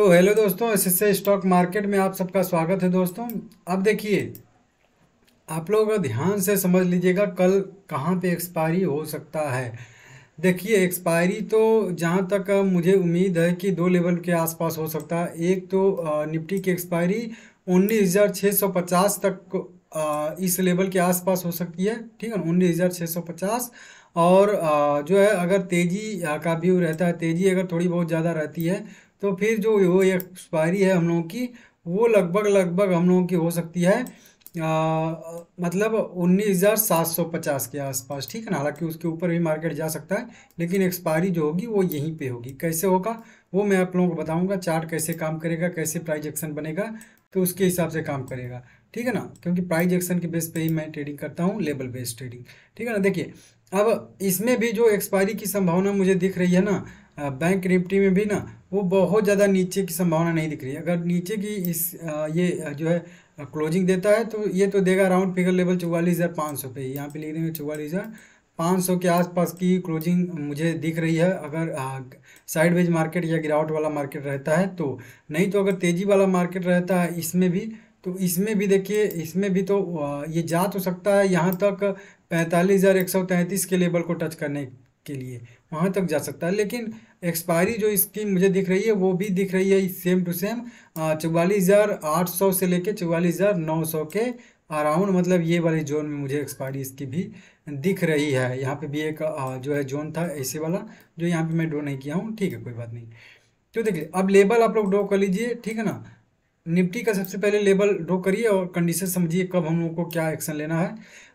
तो हेलो दोस्तों S stock market में आप सबका स्वागत है दोस्तों। अब देखिए, आप लोग ध्यान से समझ लीजिएगा कल कहाँ पे एक्सपायरी हो सकता है। देखिए एक्सपायरी तो जहाँ तक मुझे उम्मीद है कि दो लेवल के आसपास हो सकता है। एक तो निफ्टी की एक्सपायरी उन्नीस हज़ार छः सौ पचास तक इस लेवल के आसपास हो सकती है, ठीक है उन्नीस हज़ार छः सौ पचास और जो है, अगर तेज़ी का व्यू रहता है, तेज़ी अगर थोड़ी बहुत ज़्यादा रहती है तो फिर जो वो एक्सपायरी है हम लोगों की वो लगभग लगभग हम लोगों की हो सकती है आ, मतलब उन्नीस हज़ार सात सौ पचास के आसपास ठीक है ना? हालाँकि उसके ऊपर भी मार्केट जा सकता है लेकिन एक्सपायरी जो होगी वो यहीं पे होगी। कैसे होगा वो मैं आप लोगों को बताऊँगा चार्ट कैसे काम करेगा कैसे प्राइज एक्शन बनेगा तो उसके हिसाब से काम करेगा ठीक है ना? क्योंकि प्राइज एक्शन के बेस पे ही मैं ट्रेडिंग करता हूँ लेवल बेस्ड ट्रेडिंग ठीक है ना? देखिए अब इसमें भी जो एक्सपायरी की संभावना मुझे दिख रही है ना बैंक निफ्टी में भी ना, वो बहुत ज़्यादा नीचे की संभावना नहीं दिख रही है। अगर नीचे की इस ये जो है क्लोजिंग देता है तो ये तो देगा राउंड फिगर लेवल चौवालीस हज़ार पाँच सौ पे। यहाँ पे लिख देंगे चौवालीस हज़ार पाँच सौ के आसपास की क्लोजिंग मुझे दिख रही है। अगर साइड वेज मार्केट या गिरावट वाला मार्केट रहता है तो नहीं तो अगर तेज़ी वाला मार्केट रहता है इसमें भी तो इसमें भी देखिए, इसमें भी तो ये जा तो सकता है। यहाँ तक पैंतालीस हज़ार एक सौ तैंतीस के लेवल को टच करने के लिए, वहाँ तक जा सकता है। लेकिन एक्सपायरी जो स्कीम मुझे दिख रही है, वो भी दिख रही है सेम टू सेम चौवालीस हज़ार आठ सौ से लेके चौवालीस हज़ार नौ सौ के अराउंड मतलब ये वाले जोन में मुझे एक्सपायरी इसकी भी दिख रही है। यहाँ पे भी एक जो है जोन था, ऐसे वाला, जो यहाँ पे मैं ड्रो नहीं किया हूँ। ठीक है, कोई बात नहीं। तो देखिए, अब लेबल आप लोग ड्रॉ कर लीजिए, ठीक है ना? निफ्टी का सबसे पहले लेबल ड्रॉ करिए और कंडीशन समझिए कब हम लोग को क्या एक्शन लेना है।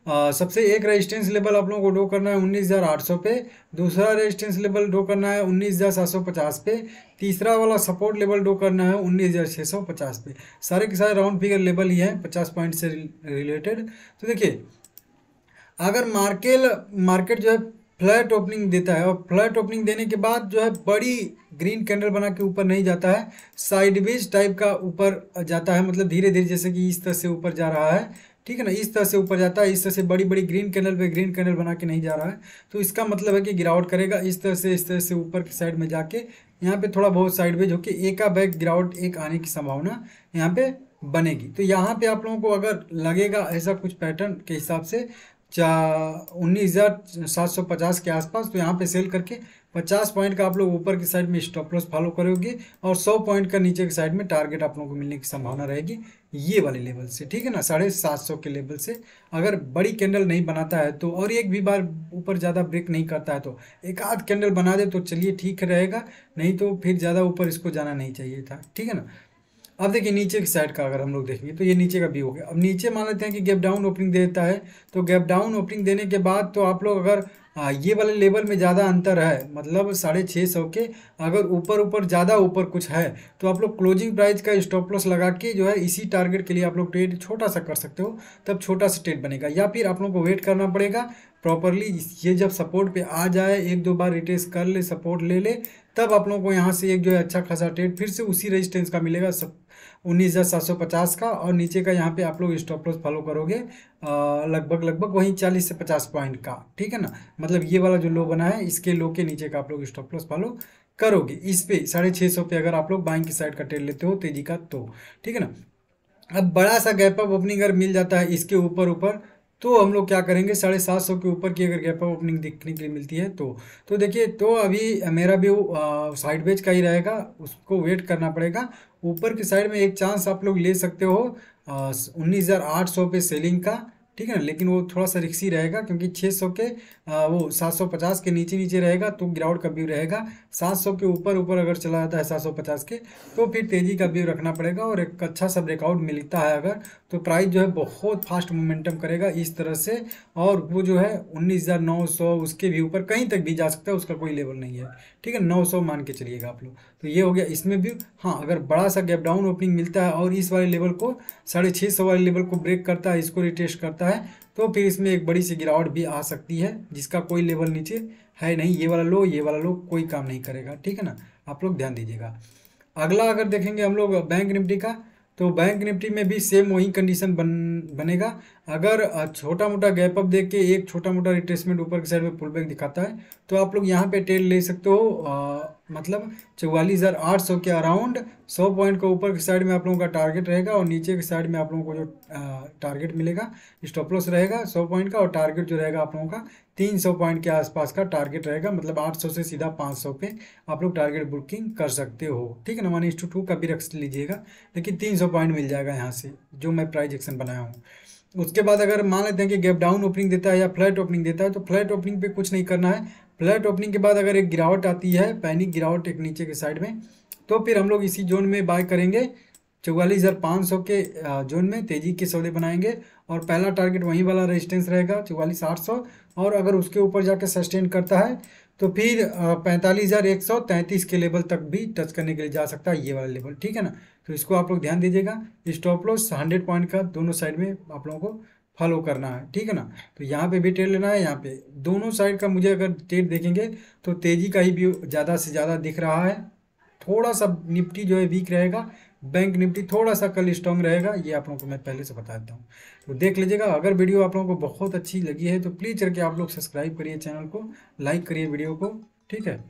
आ, सबसे एक रेजिस्टेंस लेवल आप लोगों को ड्रॉ करना है उन्नीस हज़ार आठ सौ पे दूसरा रेजिस्टेंस लेवल ड्रॉ करना है उन्नीस हज़ार सात सौ पचास पे तीसरा वाला सपोर्ट लेवल ड्रॉ करना है उन्नीस हज़ार छः सौ पचास पे। सारे के सारे राउंड फिगर लेवल ही हैं पचास पॉइंट से रिलेटेड तो देखिए अगर मार्केट मार्केट जो है फ्लैट ओपनिंग देता है और फ्लैट ओपनिंग देने के बाद जो है बड़ी ग्रीन कैंडल बना के ऊपर नहीं जाता है साइडवेज टाइप का ऊपर जाता है मतलब धीरे धीरे जैसे कि इस तरह से ऊपर जा रहा है। ठीक है ना, इस तरह से ऊपर जाता है, इस तरह से बड़ी बड़ी ग्रीन कैंडल पे ग्रीन कैंडल बना के नहीं जा रहा है। तो इसका मतलब है कि गिरावट करेगा इस तरह से, इस तरह से ऊपर की साइड में जाके। यहाँ पे थोड़ा बहुत साइड में जो कि एक बैग गिरावट एक आने की संभावना यहाँ पे बनेगी। तो यहाँ पे आप लोगों को अगर लगेगा ऐसा कुछ पैटर्न के हिसाब से, चा, उन्नीस हज़ार सात सौ पचास के आसपास तो यहाँ पे सेल करके पचास पॉइंट का आप लोग ऊपर की साइड में स्टॉप लॉस फॉलो करोगे और सौ पॉइंट का नीचे की साइड में टारगेट आप लोगों को मिलने की संभावना रहेगी। ये वाले लेवल से, ठीक है ना? साढ़े सात सौ के लेवल से अगर बड़ी कैंडल नहीं बनाता है तो और एक भी बार ऊपर ज़्यादा ब्रेक नहीं करता है तो एक आध कैंडल बना दे तो चलिए ठीक रहेगा, नहीं तो फिर ज़्यादा ऊपर इसको जाना नहीं चाहिए था, ठीक है ना? अब देखिए नीचे की साइड का अगर हम लोग देखेंगे तो ये नीचे का भी हो गया। अब नीचे मान लेते हैं कि गैप डाउन ओपनिंग देता है तो गैप डाउन ओपनिंग देने के बाद तो आप लोग अगर आ, ये वाले लेवल में ज़्यादा अंतर है। मतलब साढ़े छः सौ के अगर ऊपर ऊपर ज़्यादा ऊपर कुछ है तो आप लोग क्लोजिंग प्राइस का स्टॉप लॉस लगा के जो है इसी टारगेट के लिए आप लोग ट्रेड छोटा सा कर सकते हो तब छोटा सा ट्रेड बनेगा। या फिर आप लोग को वेट करना पड़ेगा प्रॉपरली ये जब सपोर्ट पे आ जाए एक दो बार रिटेस कर ले सपोर्ट ले ले तब आप लोगों को यहाँ से एक जो है अच्छा खासा ट्रेड फिर से उसी रेजिस्टेंस का मिलेगा, सब उन्नीस हज़ार सात सौ पचास का और नीचे का यहाँ पे आप लोग स्टॉप लॉस फॉलो करोगे लगभग लगभग वहीं चालीस से पचास पॉइंट का, ठीक है ना? मतलब ये वाला जो लो बना है, इसके लो के नीचे का आप लोग स्टॉप लॉस फॉलो करोगे। इस पे साढ़े छः सौ पे अगर आप लोग बाइंग की साइड का ट्रेड लेते हो, तेज़ी का तो ठीक है ना? अब बड़ा सा गैप अप ओपनिंग अगर मिल जाता है, इसके ऊपर ऊपर तो हम लोग क्या करेंगे? साढ़े सात सौ के ऊपर की अगर गैप ओपनिंग देखने के लिए मिलती है तो तो देखिए तो अभी मेरा व्यू साइड बेच का ही रहेगा, उसको वेट करना पड़ेगा। ऊपर की साइड में एक चांस आप लोग ले सकते हो उन्नीस हज़ार आठ सौ पे सेलिंग का। ठीक है ना लेकिन वो थोड़ा सा रिक्सी रहेगा क्योंकि 600 के आ, वो 750 के नीचे नीचे रहेगा तो गिरावट का व्यू रहेगा। 700 के ऊपर ऊपर अगर चला जाता है 750 के तो फिर तेज़ी का व्यू रखना पड़ेगा और एक अच्छा सा ब्रेकआउट मिलता है अगर तो प्राइस जो है बहुत फास्ट मोमेंटम करेगा इस तरह से। और वो जो है उन्नीस उसके भी ऊपर कहीं तक भी जा सकता है उसका कोई लेवल नहीं है। ठीक है नौ सौ मान के चलिएगा आप लोग। तो ये हो गया। इसमें भी हाँ अगर बड़ा सा गैप डाउन ओपनिंग मिलता है और इस वाले लेवल को, साढ़े छः सौ वाले लेवल को ब्रेक करता है, इसको रिटेस्ट करता है तो फिर इसमें एक बड़ी सी गिरावट भी आ सकती है, जिसका कोई लेवल नीचे है नहीं। ये वाला लो, ये वाला लो, कोई काम नहीं करेगा। ठीक है ना? आप लोग ध्यान दीजिएगा। अगला अगर देखेंगे हम लोग बैंक निफ्टी का तो बैंक निफ्टी में भी सेम वही कंडीशन बन, बनेगा। अगर छोटा मोटा गैप अप देख के एक छोटा मोटा रिट्रेसमेंट ऊपर की साइड में पुल बैक दिखाता है तो आप लोग यहाँ पे टेल ले सकते हो मतलब चौवालीस हज़ार आठ सौ के अराउंड सौ पॉइंट के ऊपर की साइड में आप लोगों का टारगेट रहेगा और नीचे की साइड में आप लोगों को जो टारगेट मिलेगा, स्टॉप लॉस रहेगा सौ पॉइंट का और टारगेट जो रहेगा आप लोगों का तीन सौ पॉइंट के आसपास का टारगेट रहेगा मतलब आठ सौ से सीधा पाँच सौ पे आप लोग टारगेट बुकिंग कर सकते हो। ठीक है ना, वन टू टू का भी रख लीजिएगा लेकिन तीन सौ पॉइंट मिल जाएगा यहाँ से, जो मैं प्राइज एक्शन बनाया हूँ। उसके बाद अगर मान लेते हैं कि गैप डाउन ओपनिंग देता है या फ्लैट ओपनिंग देता है तो फ्लैट ओपनिंग पे कुछ नहीं करना है फ्लैट ओपनिंग के बाद अगर एक गिरावट आती है, पैनिक गिरावट एक नीचे के साइड में तो फिर हम लोग इसी जोन में बाय करेंगे। चौवालीस हज़ार पाँच सौ के जोन में तेज़ी के सौदे बनाएँगे और पहला टारगेट वहीं वाला रेजिस्टेंस रहेगा, चौवालीस आठ सौ। और अगर उसके ऊपर जाके सस्टेन करता है तो फिर पैंतालीस हज़ार एक सौ तैंतीस के लेवल तक भी टच करने के लिए जा सकता है ये वाला लेवल ठीक है ना? तो इसको आप लोग ध्यान दीजिएगा। स्टॉप लॉस हंड्रेड पॉइंट का दोनों साइड में आप लोगों को फॉलो करना है, ठीक है ना? तो यहाँ पे भी ट्रेड लेना है, यहाँ पे। दोनों साइड का मुझे अगर ट्रेड देखेंगे तो तेज़ी का ही व्यू ज़्यादा से ज़्यादा दिख रहा है। थोड़ा सा निफ्टी जो है वीक रहेगा, बैंक निफ्टी थोड़ा सा कल स्ट्रॉन्ग रहेगा, ये आप लोगों को मैं पहले से बता देता हूँ। तो देख लीजिएगा, अगर वीडियो आप लोगों को बहुत अच्छी लगी है तो प्लीज़ करके आप लोग सब्सक्राइब करिए चैनल को, लाइक करिए वीडियो को, ठीक है?